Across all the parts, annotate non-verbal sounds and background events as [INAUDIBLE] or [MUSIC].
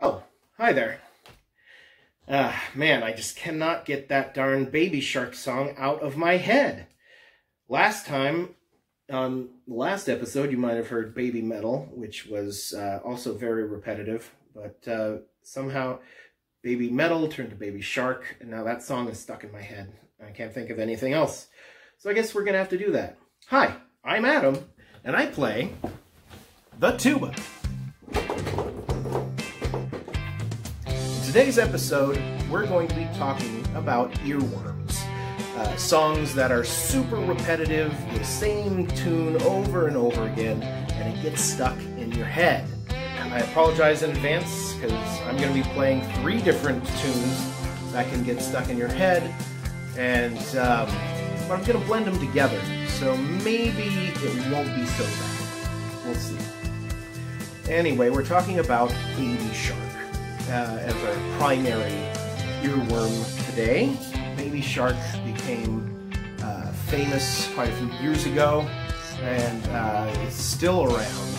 Oh, hi there. Ah, man, I just cannot get that darn Baby Shark song out of my head. Last time, on the last episode, you might have heard Baby Metal, which was uh, also very repetitive, but uh, somehow Baby Metal turned to Baby Shark, and now that song is stuck in my head. I can't think of anything else. So I guess we're going to have to do that. Hi, I'm Adam, and I play the tuba. In today's episode, we're going to be talking about earworms. Uh, songs that are super repetitive, the same tune over and over again, and it gets stuck in your head. I apologize in advance because I'm going to be playing three different tunes that can get stuck in your head, and um, but I'm going to blend them together, so maybe it won't be so bad. We'll see. Anyway, we're talking about Baby Shark uh, as our primary earworm today. Baby Shark became uh, famous quite a few years ago, and uh, it's still around.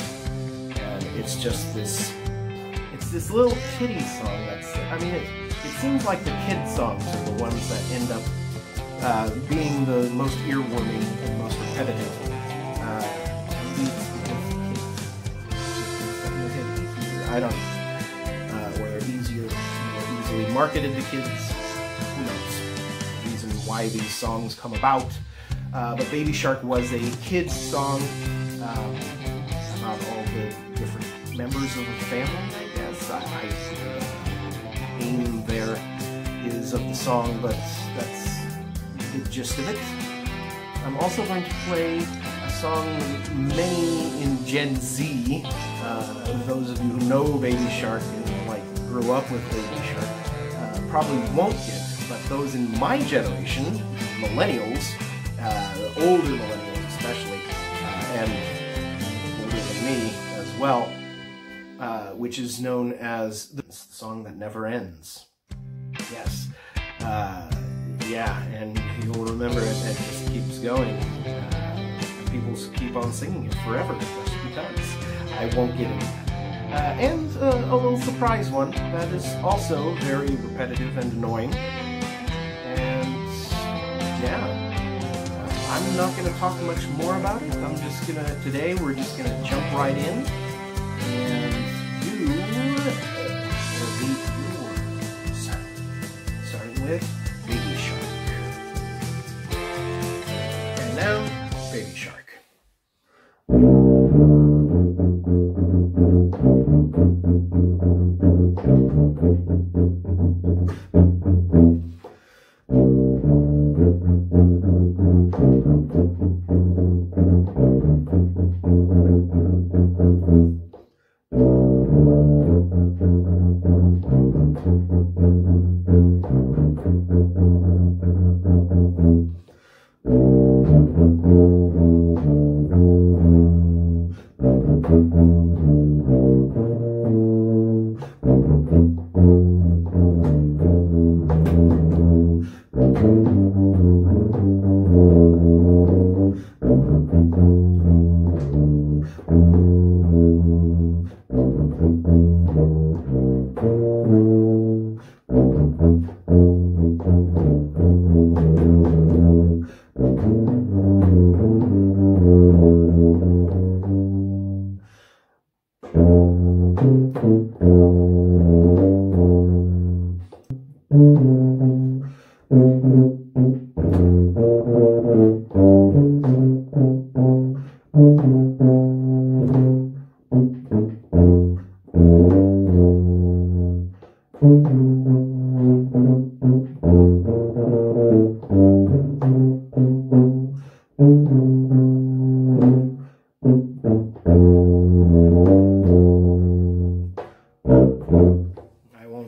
And it's just this, it's this little kitty song that's, I mean, it, it seems like the kid songs are the ones that end up uh, being the most earworming repetitive. Uh, I don't uh, easier, more easily marketed to kids. Who knows? Reason why these songs come about. Uh, but Baby Shark was a kid's song um, about all the different members of the family, I guess. I, I aim there is of the song, but that's the gist of it. I'm also going to play a song many in Gen Z, uh, those of you who know Baby Shark and like grew up with Baby Shark, uh, probably won't get, but those in my generation, millennials, uh, older millennials especially, uh, and older than me as well, uh, which is known as the song that never ends. Yes. Uh, yeah, and you'll remember it, it just keeps going. Uh, people keep on singing it forever, just because. I won't get into. Uh, and uh, a little surprise one that is also very repetitive and annoying. And yeah, uh, I'm not going to talk much more about it. I'm just going to, today we're just going to jump right in and do uh, the words. Starting with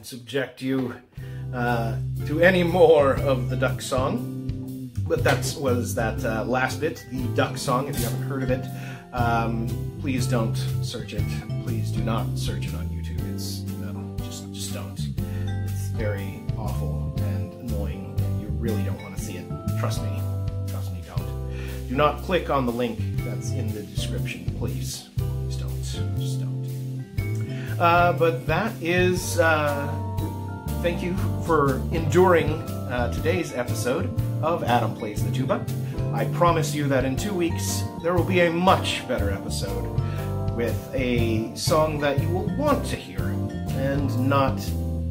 Subject you any more of the duck song, but that was that uh, last bit, the duck song. If you haven't heard of it, um, please don't search it. Please do not search it on YouTube. It's no, just just don't. It's very awful and annoying, and you really don't want to see it. Trust me. Trust me, don't. Do not click on the link that's in the description. Please, please don't, just don't. Uh, but that is. Uh, thank you for enduring uh, today's episode of Adam Plays the Tuba. I promise you that in two weeks there will be a much better episode with a song that you will want to hear and not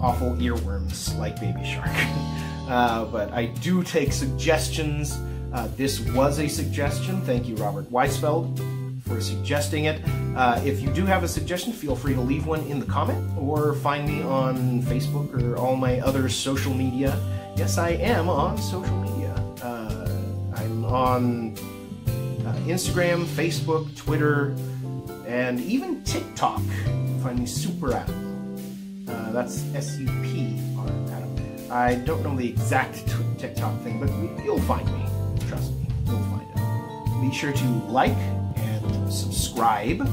awful earworms like Baby Shark. [LAUGHS] uh, but I do take suggestions. Uh, this was a suggestion. Thank you, Robert Weisfeld, for suggesting it. Uh, if you do have a suggestion, feel free to leave one in the comment or find me on Facebook or all my other social media. Yes, I am on social media. Uh, I'm on uh, Instagram, Facebook, Twitter, and even TikTok. Find me Super Adam. Uh, that's S-U-P on Adam. I don't know the exact TikTok thing, but you'll find me. Trust me, you'll find it. Be sure to like and subscribe,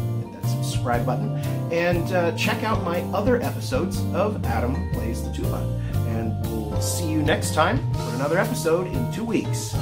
subscribe button, and uh, check out my other episodes of Adam Plays the Tuba. And we'll see you next time for another episode in two weeks.